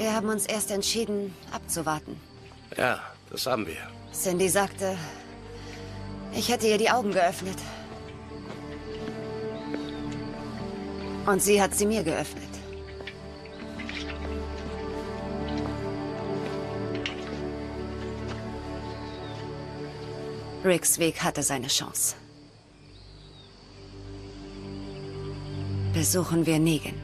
Wir haben uns erst entschieden, abzuwarten. Ja, das haben wir. Cindy sagte, ich hätte ihr die Augen geöffnet. Und sie hat sie mir geöffnet. Ricks Weg hatte seine Chance. Besuchen wir Negan.